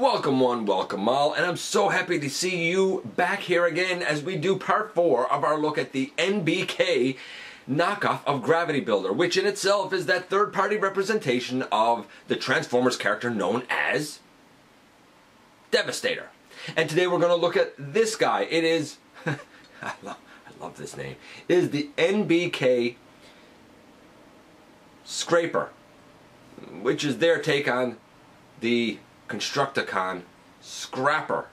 Welcome one, welcome all, and I'm so happy to see you back here again as we do part 4 of our look at the NBK knockoff of Gravity Builder, which in itself is that third-party representation of the Transformers character known as Devastator. And today we're going to look at this guy. It is, I, love, I love this name, it is the NBK Scraper, which is their take on the Constructicon Scrapper.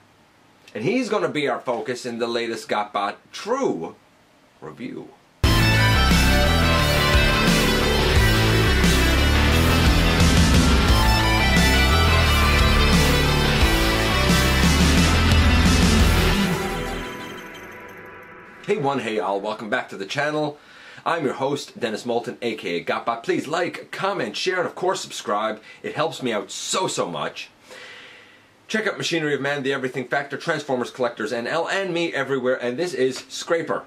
And he's going to be our focus in the latest GotBot True review. Hey one, hey all, welcome back to the channel. I'm your host, Dennis Moulton, aka GotBot. Please like, comment, share, and of course subscribe. It helps me out so, so much. Check out Machinery of Man, The Everything Factor, Transformers Collectors NL, and me everywhere, and this is Scraper.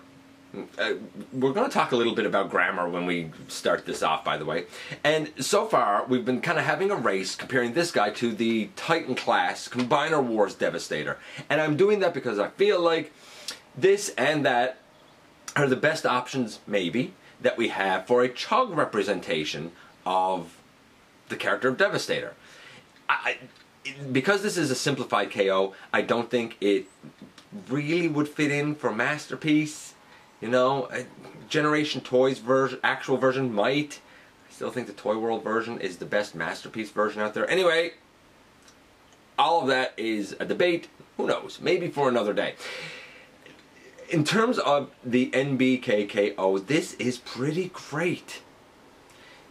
Uh, we're going to talk a little bit about grammar when we start this off, by the way. And so far, we've been kind of having a race comparing this guy to the Titan class Combiner Wars Devastator. And I'm doing that because I feel like this and that are the best options, maybe, that we have for a Chug representation of the character of Devastator. I, because this is a simplified KO, I don't think it really would fit in for Masterpiece. You know, Generation Toys version, actual version might. I still think the Toy World version is the best Masterpiece version out there. Anyway, all of that is a debate. Who knows? Maybe for another day. In terms of the NBKKO, this is pretty great.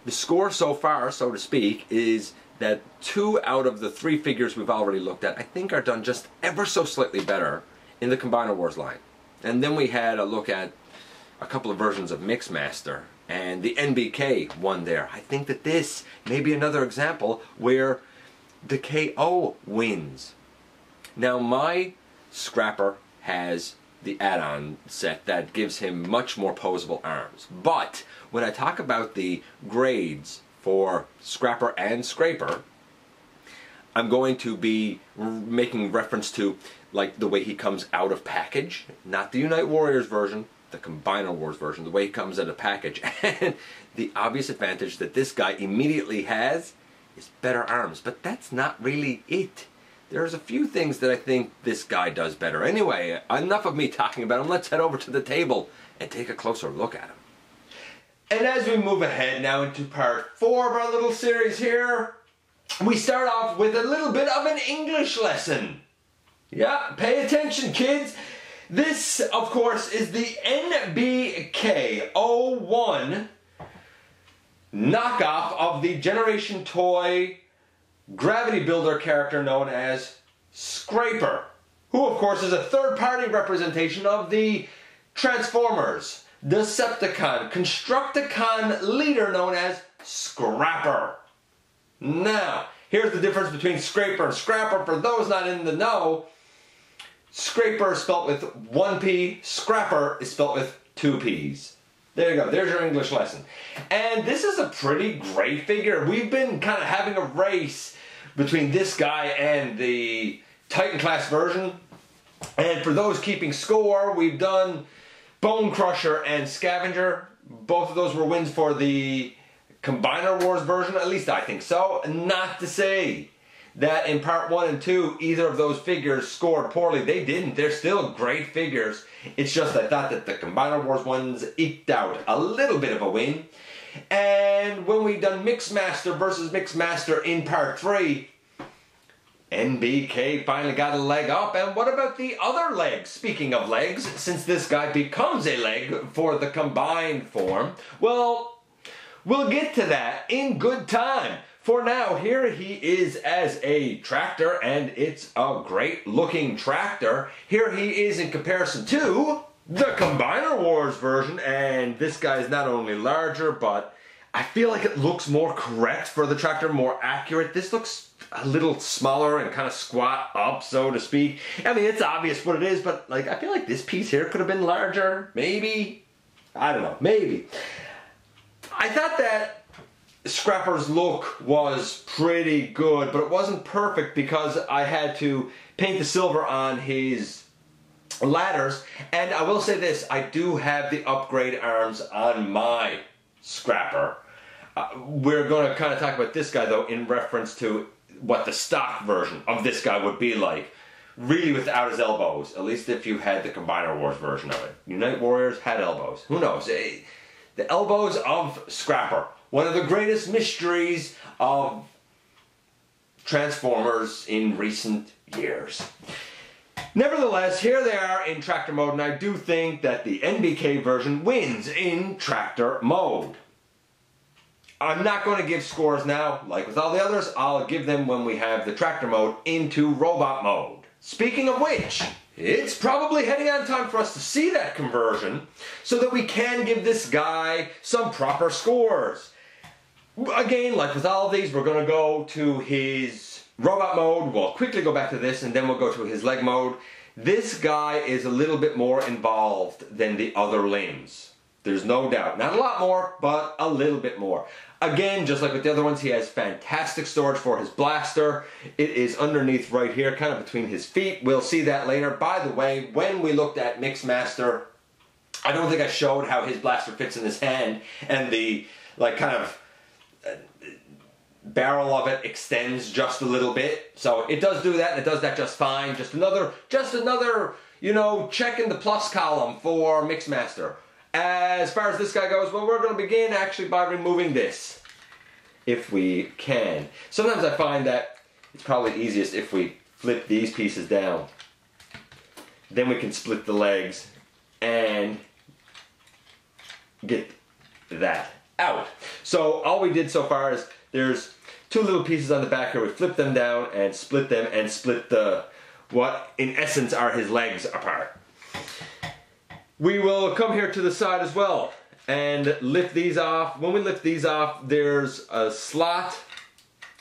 The score so far, so to speak, is that two out of the three figures we've already looked at, I think are done just ever so slightly better in the Combiner Wars line. And then we had a look at a couple of versions of Mixmaster and the NBK one there. I think that this may be another example where the KO wins. Now my Scrapper has the add-on set that gives him much more posable arms. But when I talk about the grades for Scrapper and Scraper, I'm going to be making reference to like the way he comes out of package, not the Unite Warriors version, the Combiner Wars version, the way he comes out of package. And the obvious advantage that this guy immediately has is better arms, but that's not really it. There's a few things that I think this guy does better. Anyway, enough of me talking about him. Let's head over to the table and take a closer look at him. And as we move ahead now into part four of our little series here, we start off with a little bit of an English lesson. Yeah, pay attention kids. This, of course, is the NBK01 knockoff of the Generation Toy Gravity Builder character known as Scraper, who, of course, is a third-party representation of the Transformers Decepticon, Constructicon leader known as Scrapper. Now, here's the difference between Scraper and Scrapper. For those not in the know, Scraper is spelt with one P, Scrapper is spelt with two P's. There you go, there's your English lesson. And this is a pretty great figure. We've been kind of having a race between this guy and the Titan class version. And for those keeping score, we've done Bonecrusher and Scavenger. Both of those were wins for the Combiner Wars version, at least I think so. Not to say that in part one and two, either of those figures scored poorly. They didn't. They're still great figures. It's just I thought that the Combiner Wars ones eked out a little bit of a win. And when we done Mixmaster versus Mixmaster in part three, NBK finally got a leg up. And what about the other leg? Speaking of legs, since this guy becomes a leg for the combined form, well, we'll get to that in good time. For now, here he is as a tractor, and it's a great looking tractor. Here he is in comparison to the Combiner Wars version, and this guy is not only larger, but I feel like it looks more correct for the tractor, more accurate. This looks a little smaller and kind of squat up, so to speak. I mean, it's obvious what it is, but like I feel like this piece here could have been larger. Maybe. I don't know. Maybe. I thought that Scrapper's look was pretty good, but it wasn't perfect because I had to paint the silver on his ladders. And I will say this, I do have the upgrade arms on my Scrapper. Uh, we're going to kind of talk about this guy though in reference to what the stock version of this guy would be like. Really without his elbows, at least if you had the Combiner Wars version of it. Unite Warriors had elbows. Who knows? Eh, the elbows of Scrapper. One of the greatest mysteries of Transformers in recent years. Nevertheless, here they are in tractor mode, and I do think that the NBK version wins in tractor mode. I'm not going to give scores now. Like with all the others, I'll give them when we have the tractor mode into robot mode. Speaking of which, it's probably heading on time for us to see that conversion so that we can give this guy some proper scores. Again, like with all of these, we're going to go to his robot mode. We'll quickly go back to this and then we'll go to his leg mode. This guy is a little bit more involved than the other limbs. There's no doubt. Not a lot more, but a little bit more. Again, just like with the other ones, he has fantastic storage for his blaster. It is underneath right here, kind of between his feet. We'll see that later. By the way, when we looked at Mixmaster, I don't think I showed how his blaster fits in his hand and the, like, kind of uh, barrel of it extends just a little bit. So it does do that, and it does that just fine. Just another, just another, you know, check in the plus column for Mixmaster. As far as this guy goes, well, we're going to begin actually by removing this, if we can. Sometimes I find that it's probably easiest if we flip these pieces down. Then we can split the legs and get that out. So all we did so far is there's two little pieces on the back here. We flip them down and split them and split the, what in essence are his legs apart. We will come here to the side as well and lift these off. When we lift these off, there's a slot.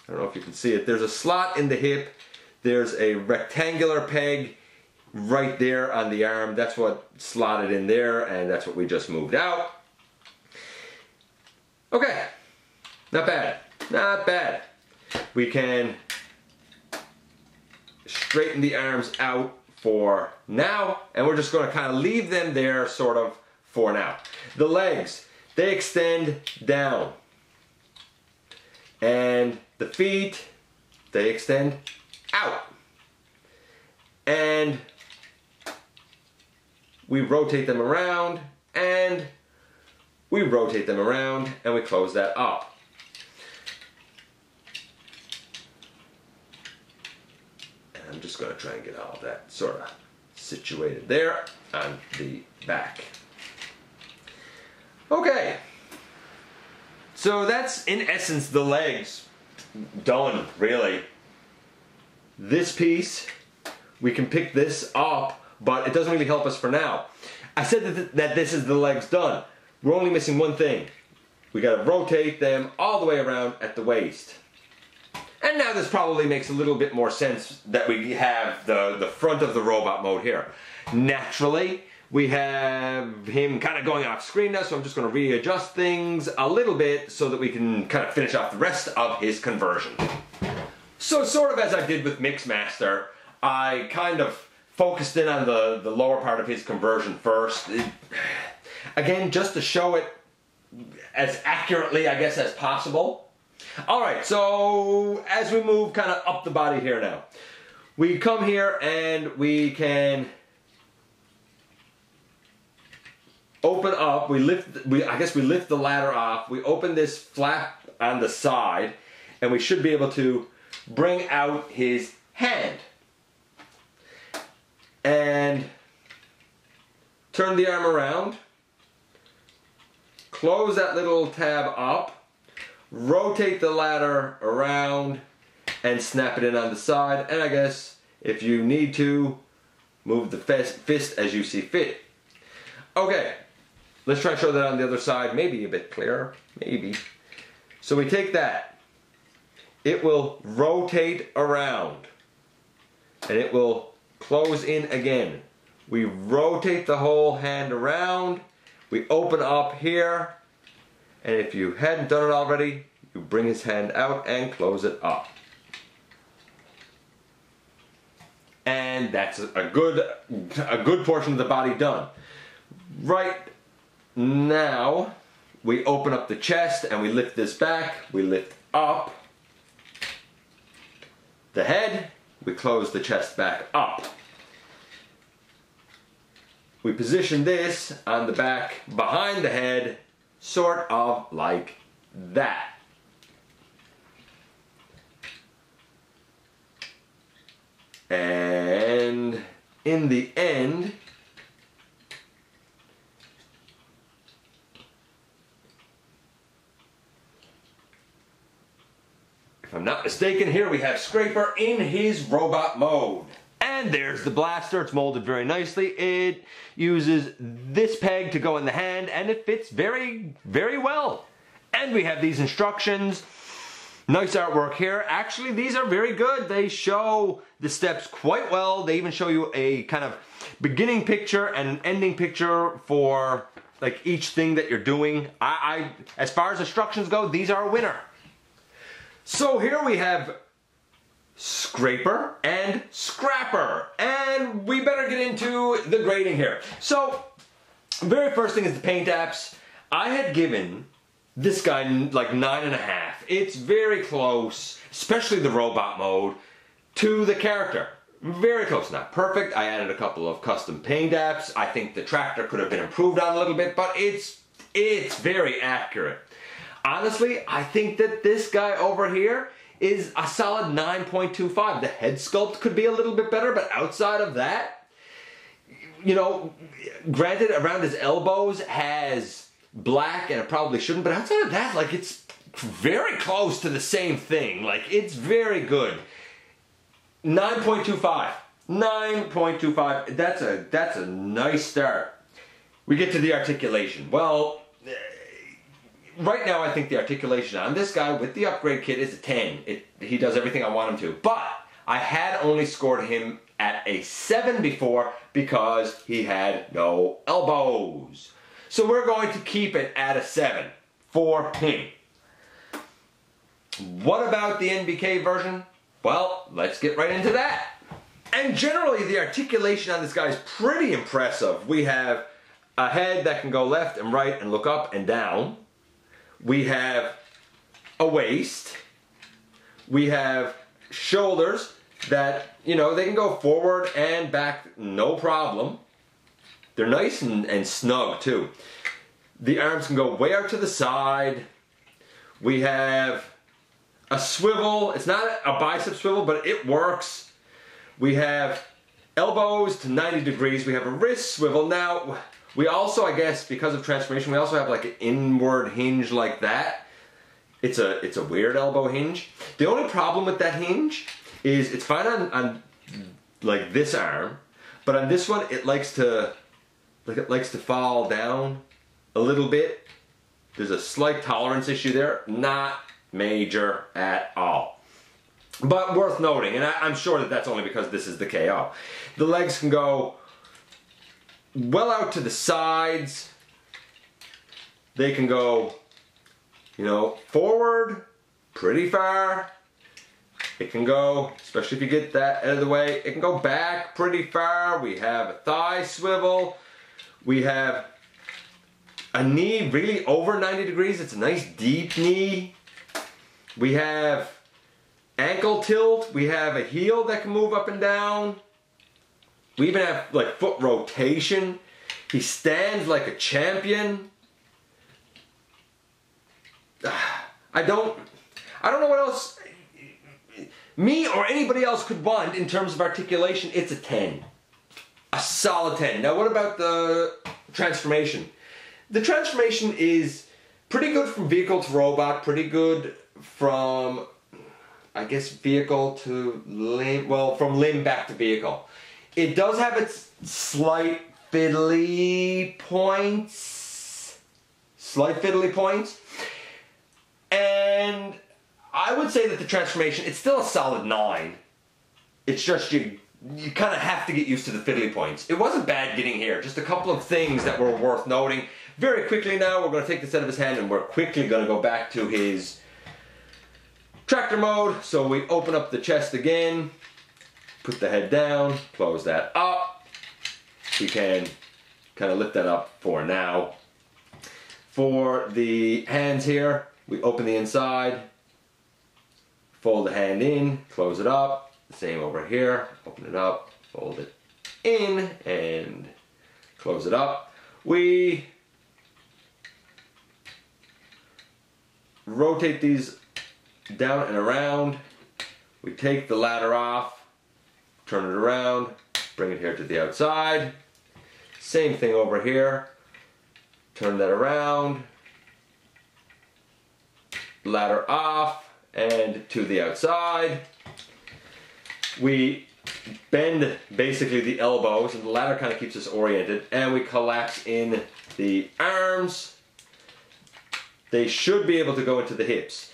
I don't know if you can see it. There's a slot in the hip. There's a rectangular peg right there on the arm. That's what slotted in there and that's what we just moved out. Okay, not bad, not bad. We can straighten the arms out for now, and we're just gonna kind of leave them there sort of for now. The legs, they extend down. And the feet, they extend out. And we rotate them around and we rotate them around and we close that up. I'm just going to try and get all that sort of situated there on the back. Okay, so that's in essence the legs done, really. This piece, we can pick this up, but it doesn't really help us for now. I said that, th that this is the legs done. We're only missing one thing. We gotta rotate them all the way around at the waist. And now this probably makes a little bit more sense that we have the, the front of the robot mode here. Naturally, we have him kind of going off screen now, so I'm just going to readjust things a little bit so that we can kind of finish off the rest of his conversion. So sort of as I did with Mixmaster, I kind of focused in on the, the lower part of his conversion first. It, again, just to show it as accurately, I guess, as possible. All right, so as we move kind of up the body here now, we come here and we can open up, we lift, we, I guess we lift the ladder off, we open this flap on the side, and we should be able to bring out his hand. And turn the arm around, close that little tab up, rotate the ladder around and snap it in on the side and I guess if you need to move the fist as you see fit. Okay, let's try and show that on the other side, maybe a bit clearer, maybe. So we take that, it will rotate around and it will close in again. We rotate the whole hand around, we open up here and if you hadn't done it already, you bring his hand out and close it up. And that's a good, a good portion of the body done. Right now, we open up the chest and we lift this back. We lift up the head. We close the chest back up. We position this on the back behind the head, sort of like that. And in the end, if I'm not mistaken, here we have Scraper in his robot mode. And there's the blaster, it's molded very nicely. It uses this peg to go in the hand and it fits very, very well. And we have these instructions. Nice artwork here. Actually, these are very good. They show the steps quite well. They even show you a kind of beginning picture and an ending picture for like each thing that you're doing. I, I as far as instructions go, these are a winner. So here we have scraper and scrapper. And we better get into the grading here. So, very first thing is the paint apps. I had given this guy like nine and a half. It's very close, especially the robot mode, to the character. Very close, not perfect. I added a couple of custom paint apps. I think the tractor could have been improved on a little bit, but it's it's very accurate. Honestly, I think that this guy over here is a solid 9.25. The head sculpt could be a little bit better, but outside of that, you know, granted around his elbows has black and it probably shouldn't, but outside of that, like it's very close to the same thing. Like it's very good. 9.25. 9.25. That's a that's a nice start. We get to the articulation. Well, right now I think the articulation on this guy with the upgrade kit is a 10. It, he does everything I want him to. But I had only scored him at a 7 before because he had no elbows. So we're going to keep it at a 7 for him. What about the NBK version? Well, let's get right into that. And generally the articulation on this guy is pretty impressive. We have a head that can go left and right and look up and down we have a waist, we have shoulders that, you know, they can go forward and back no problem. They're nice and, and snug too. The arms can go way out to the side. We have a swivel. It's not a bicep swivel, but it works. We have elbows to 90 degrees. We have a wrist swivel. Now, we also, I guess, because of transformation, we also have like an inward hinge like that. It's a it's a weird elbow hinge. The only problem with that hinge is it's fine on, on like this arm, but on this one it likes to like it likes to fall down a little bit. There's a slight tolerance issue there, not major at all. But worth noting, and I, am sure that that's only because this is the KO. The legs can go well out to the sides. They can go, you know, forward pretty far. It can go, especially if you get that out of the way, it can go back pretty far. We have a thigh swivel. We have a knee really over 90 degrees. It's a nice deep knee. We have ankle tilt. We have a heel that can move up and down. We even have like foot rotation. He stands like a champion. I don't I don't know what else me or anybody else could want in terms of articulation. It's a 10. A solid 10. Now what about the transformation? The transformation is pretty good from vehicle to robot, pretty good from I guess vehicle to limb, well, from limb back to vehicle. It does have its slight fiddly points. Slight fiddly points. And I would say that the transformation, it's still a solid 9. It's just you you kind of have to get used to the fiddly points. It wasn't bad getting here, just a couple of things that were worth noting. Very quickly now, we're going to take this out of his hand and we're quickly going to go back to his tractor mode. So we open up the chest again, put the head down, close that up. We can kind of lift that up for now. For the hands here, we open the inside, fold the hand in, close it up. Same over here, open it up, fold it in, and close it up. We rotate these down and around. We take the ladder off, turn it around, bring it here to the outside. Same thing over here. Turn that around, ladder off, and to the outside. We bend basically the elbows, and the ladder kind of keeps us oriented, and we collapse in the arms. They should be able to go into the hips.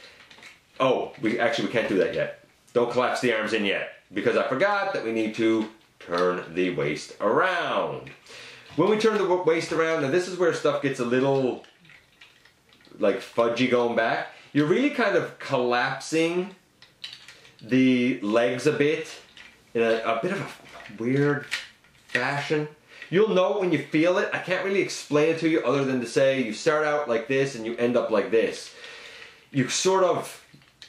Oh, we actually we can't do that yet. Don't collapse the arms in yet because I forgot that we need to turn the waist around. When we turn the waist around, now this is where stuff gets a little like fudgy going back, you're really kind of collapsing the legs a bit in a, a bit of a weird fashion. You'll know when you feel it. I can't really explain it to you other than to say you start out like this and you end up like this. You sort of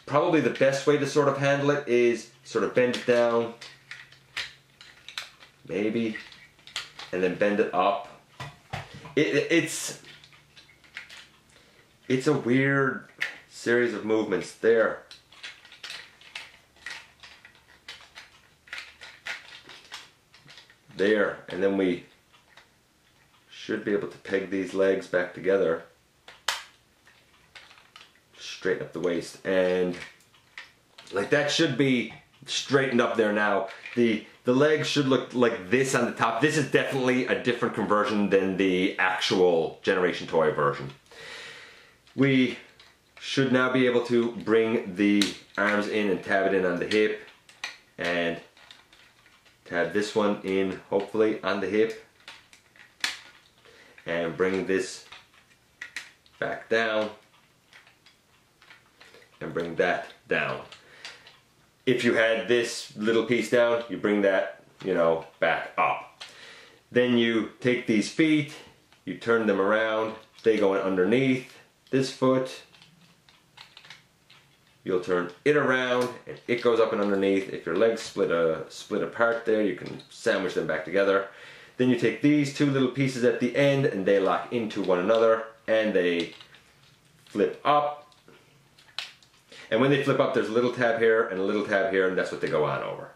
probably the best way to sort of handle it is sort of bend it down, maybe, and then bend it up. It, it's it's a weird series of movements there. There, and then we should be able to peg these legs back together straighten up the waist and like that should be straightened up there now. The the legs should look like this on the top. This is definitely a different conversion than the actual generation toy version. We should now be able to bring the arms in and tab it in on the hip and tab this one in hopefully on the hip and bring this back down and bring that down. If you had this little piece down, you bring that, you know, back up. Then you take these feet, you turn them around, they go underneath this foot. You'll turn it around and it goes up and underneath. If your legs split, a, split apart there, you can sandwich them back together. Then you take these two little pieces at the end and they lock into one another and they flip up and when they flip up, there's a little tab here and a little tab here, and that's what they go on over.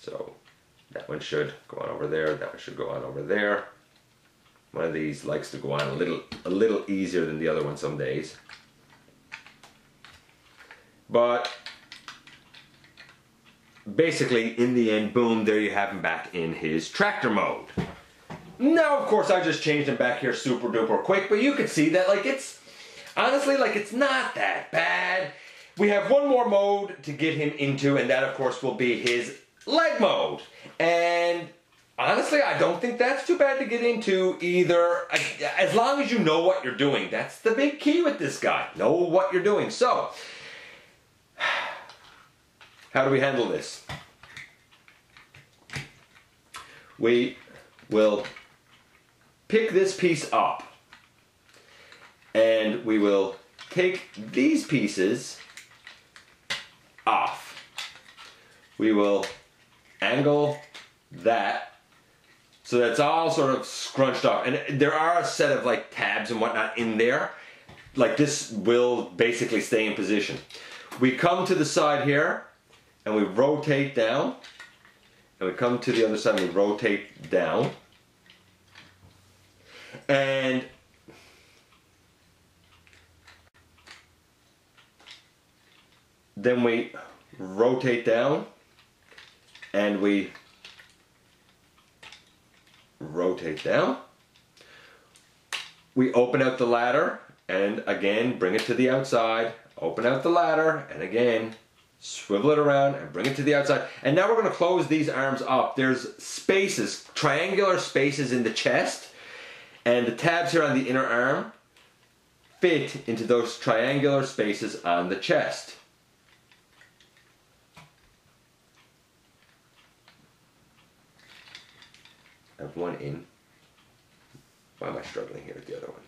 So that one should go on over there, that one should go on over there. One of these likes to go on a little, a little easier than the other one some days. But basically, in the end, boom, there you have him back in his tractor mode. Now, of course, I just changed him back here super duper quick, but you can see that, like, it's honestly, like it's not that bad. We have one more mode to get him into, and that of course will be his leg mode. And honestly, I don't think that's too bad to get into either. As long as you know what you're doing. That's the big key with this guy. Know what you're doing. So, how do we handle this? We will pick this piece up and we will take these pieces off. We will angle that so that's all sort of scrunched up. And there are a set of like tabs and whatnot in there. Like this will basically stay in position. We come to the side here and we rotate down. And we come to the other side and we rotate down. And Then we rotate down and we rotate down. We open out the ladder and again bring it to the outside, open out the ladder and again swivel it around and bring it to the outside. And now we're going to close these arms up. There's spaces, triangular spaces in the chest and the tabs here on the inner arm fit into those triangular spaces on the chest. I have one in. Why am I struggling here with the other one?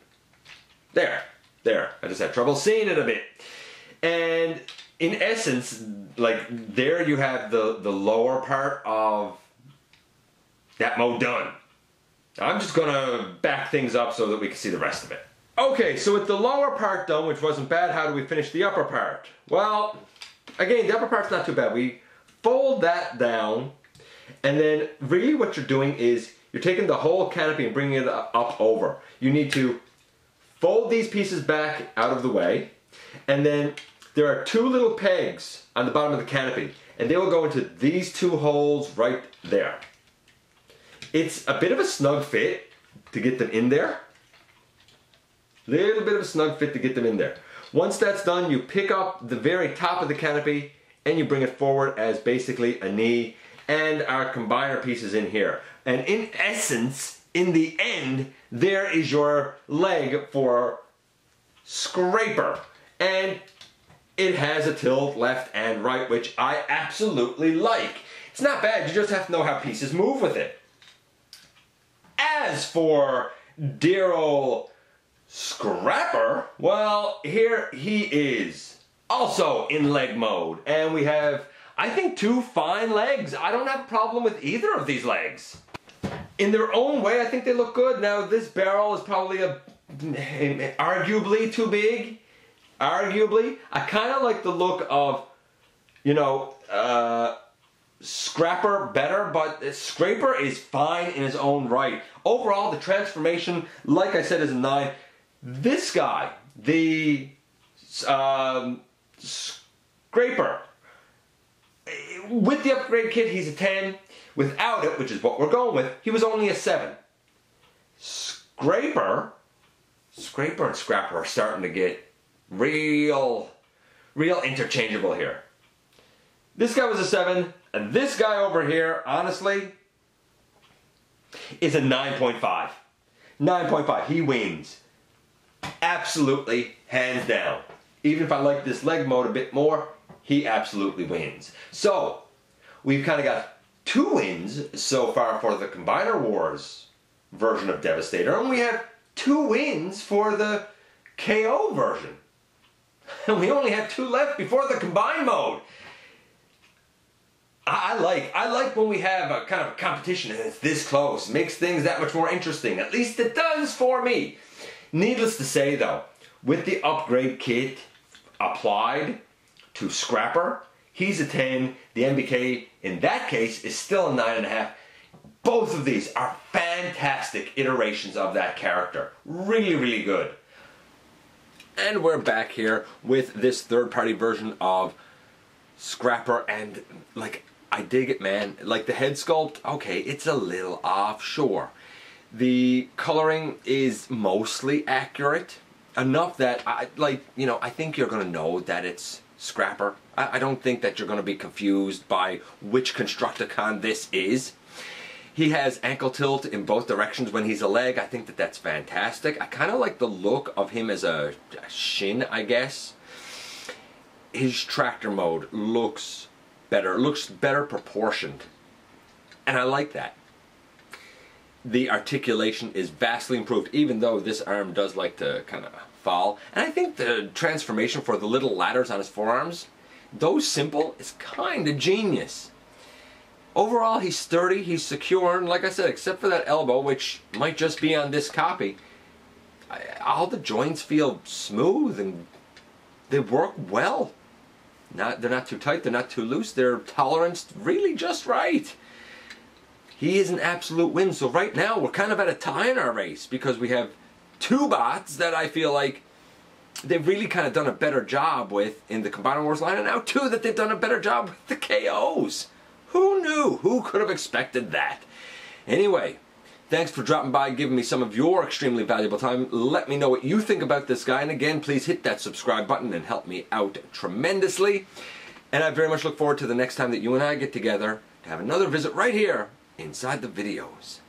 There, there. I just had trouble seeing it a bit. And in essence, like there you have the, the lower part of that mode done. I'm just gonna back things up so that we can see the rest of it. Okay, so with the lower part done, which wasn't bad, how do we finish the upper part? Well, again, the upper part's not too bad. We fold that down, and then really what you're doing is you're taking the whole canopy and bringing it up over. You need to fold these pieces back out of the way, and then there are two little pegs on the bottom of the canopy, and they will go into these two holes right there. It's a bit of a snug fit to get them in there. Little bit of a snug fit to get them in there. Once that's done, you pick up the very top of the canopy and you bring it forward as basically a knee and our combiner pieces in here. And in essence, in the end, there is your leg for scraper. And it has a tilt left and right, which I absolutely like. It's not bad, you just have to know how pieces move with it. As for dear old Scrapper, well, here he is. Also in leg mode. And we have, I think, two fine legs. I don't have a problem with either of these legs. In their own way, I think they look good. Now, this barrel is probably a arguably too big. Arguably. I kind of like the look of, you know, uh, Scrapper better, but Scraper is fine in his own right. Overall, the transformation, like I said, is a 9. This guy, the um, Scraper, with the upgrade kit, he's a 10. Without it, which is what we're going with, he was only a 7. Scraper, Scraper and Scrapper are starting to get real, real interchangeable here. This guy was a 7, and this guy over here, honestly, is a 9.5. 9.5. He wins. Absolutely, hands down. Even if I like this leg mode a bit more, he absolutely wins. So, we've kind of got two wins so far for the Combiner Wars version of Devastator, and we have two wins for the KO version. And we only have two left before the combine mode. I like I like when we have a kind of a competition and it's this close. Makes things that much more interesting. At least it does for me. Needless to say though, with the upgrade kit applied to Scrapper, he's a 10. The NBK in that case is still a 9.5. Both of these are fantastic iterations of that character. Really, really good. And we're back here with this third party version of Scrapper and like I dig it, man. Like the head sculpt, okay, it's a little off, sure. The coloring is mostly accurate, enough that I like, you know, I think you're gonna know that it's Scrapper. I, I don't think that you're gonna be confused by which Constructicon this is. He has ankle tilt in both directions when he's a leg. I think that that's fantastic. I kind of like the look of him as a, a shin, I guess. His tractor mode looks better. It looks better proportioned. And I like that. The articulation is vastly improved, even though this arm does like to kind of fall. And I think the transformation for the little ladders on his forearms, though simple, is kind of genius. Overall, he's sturdy, he's secure, and like I said, except for that elbow, which might just be on this copy, all the joints feel smooth and they work well. Not, they're not too tight, they're not too loose, they're tolerance really just right. He is an absolute win. So right now we're kind of at a tie in our race because we have two bots that I feel like they've really kind of done a better job with in the Combiner Wars line, and now two that they've done a better job with the KOs. Who knew? Who could have expected that? Anyway, Thanks for dropping by, giving me some of your extremely valuable time. Let me know what you think about this guy. And again, please hit that subscribe button and help me out tremendously. And I very much look forward to the next time that you and I get together to have another visit right here inside the videos.